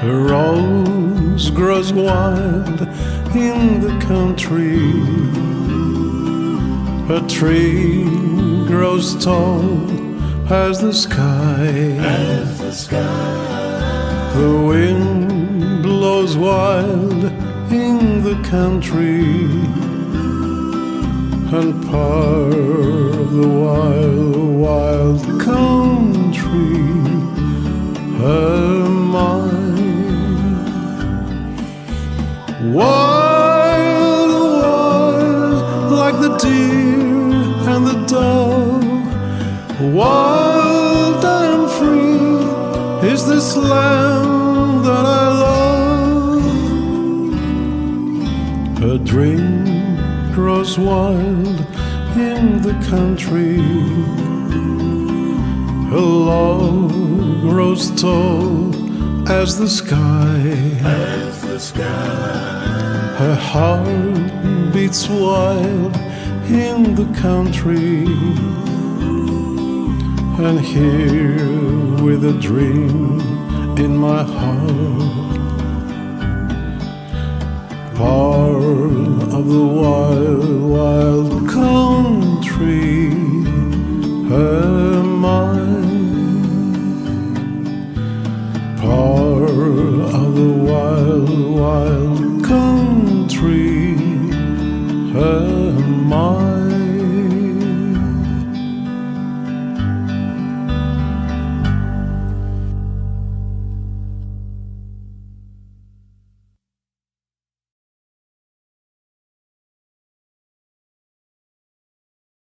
A rose grows wild in the country. A tree grows tall as the sky. As the sky. The wind blows wild in the country. And part of the wild, wild country Wild, wild, like the deer and the dove. Wild and free is this land that I love. A dream grows wild in the country. A love grows tall as the sky. As the sky. Her heart beats wild in the country. And here with a dream in my heart, part of the wild, wild country. Am I part of the wild? A mind.